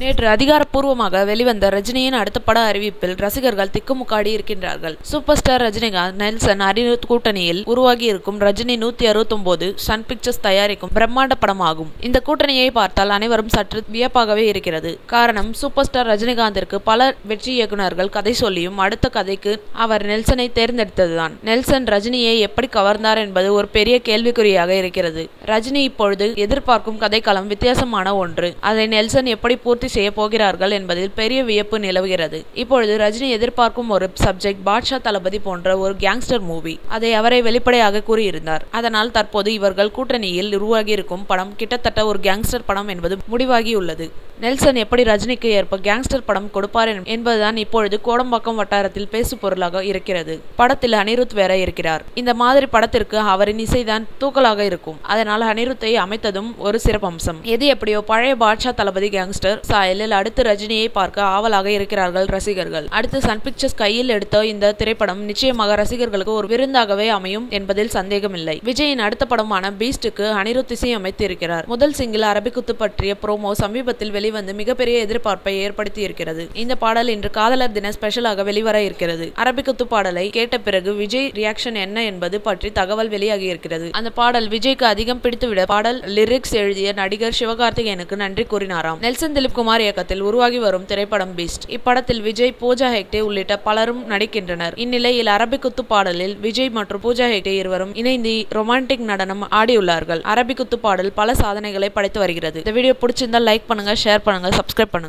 நேற்று அதிகாரப்பூர்வமாக வெளிவந்த ரஜினியின் அடுத்த பட அறிவிப்பில் ரசிகர்கள் திக்குமுக்காடி இருக்கின்றார்கள். சூப்பர் ஸ்டார் ரஜினிகாந்த் நெல்சன் அறிவு கூட்டணியில் உருவாகி இருக்கும் ரஜினி நூத்தி அறுபத்தொன்பது சன் பிக்சர்ஸ் தயாரிக்கும் பிரம்மாண்ட படமாகும். இந்த கூட்டணியை பார்த்தால் அனைவரும் சற்று வியப்பாகவே இருக்கிறது. காரணம் சூப்பர் ஸ்டார் ரஜினிகாந்திற்கு பல வெற்றி இயக்குனர்கள் கதை சொல்லியும் அடுத்த கதைக்கு அவர் நெல்சனை தேர்ந்தெடுத்ததுதான். நெல்சன் ரஜினியை எப்படி கவர்ந்தார் என்பது ஒரு பெரிய கேள்விக்குறியாக இருக்கிறது. ரஜினி இப்பொழுது எதிர்பார்க்கும் கதைக்களம் வித்தியாசமான ஒன்று. அதை நெல்சன் எப்படி பூர்த்தி செய்ய போகிறார்கள் என்பதில் பெரிய வியப்பு நிலவுகிறது. இப்பொழுது ரஜினி எதிர்பார்க்கும் ஒரு சப்ஜெக்ட் பாட்ஷா தளபதி போன்ற ஒரு கேங்ஸ்டர் மூவி அதை அவரை வெளிப்படையாக கூறியிருந்தார். அதனால் தற்போது இவர்கள் கூட்டணியில் உருவாகியிருக்கும் படம் கிட்டத்தட்ட ஒரு கேங்ஸ்டர் படம் என்பது முடிவாகியுள்ளது. நெல்சன் எப்படி ரஜினிக்கு ஏற்ப கேங்ஸ்டர் படம் கொடுப்பார் என்பதுதான் இப்பொழுது கோடம்பாக்கம் வட்டாரத்தில் பேசு பொருளாக இருக்கிறது. படத்தில் அனிருத் வேற இருக்கிறார். இந்த மாதிரி படத்திற்கு அவரின் இசைதான் தூக்கலாக இருக்கும். அதனால் அனிருத்தை அமைத்ததும் ஒரு சிறப்பம்சம் எது எப்படியோ பழைய பாட்ஷா தளபதி கேங்ஸ்டர் சாயலில் அடுத்து ரஜினியை பார்க்க ஆவலாக இருக்கிறார்கள் ரசிகர்கள். அடுத்து சன் பிக்சர்ஸ் கையில் எடுத்த இந்த திரைப்படம் நிச்சயமாக ரசிகர்களுக்கு ஒரு விருந்தாகவே அமையும் என்பதில் சந்தேகமில்லை. விஜயின் அடுத்த படமான பீஸ்டுக்கு அனிருத் இசையமைத்து இருக்கிறார் முதல் சிங்கிள் அரபிக்குத்து பற்றிய புரோமோ சமீபத்தில் வெளி வெளிவந்து மிகப்பெரிய எதிர்பார்ப்பை ஏற்படுத்தி இருக்கிறது இந்த பாடல் இன்று காதலர் தின ஸ்பெஷலாக வெளிவர இருக்கிறது. அரபிக்குத்து பாடலை கேட்ட பிறகு விஜய் ரியாக்ஷன் என்ன என்பது பற்றி தகவல் வெளியாகி இருக்கிறது அந்த பாடல் விஜய்க்கு அதிகம் பிடித்துவிட பாடல் லிரிக்ஸ் எழுதிய நடிகர் சிவகார்த்திகேயனுக்கு நன்றி கூறினாராம். நெல்சன் திலீப் குமார் இயக்கத்தில் உருவாகி வரும் திரைப்படம் பீஸ்ட் இப்படத்தில் விஜய் பூஜா ஹெக்டே உள்ளிட்ட பலரும் நடிக்கின்றனர். இந்நிலையில் அரபிக்குத்து பாடலில் விஜய் மற்றும் பூஜா ஹெக்டே இருவரும் இணைந்து ரொமான்டிக் நடனம் ஆடியுள்ளார்கள். அரபிக்குத்து பாடல் பல சாதனைகளை படைத்து வருகிறது. இந்த வீடியோ பிடிச்சிருந்தால் லைக் பண்ணுங்க ஷேர் பண்ணுங்க சப்ஸ்கிரைப் பண்ணுங்க.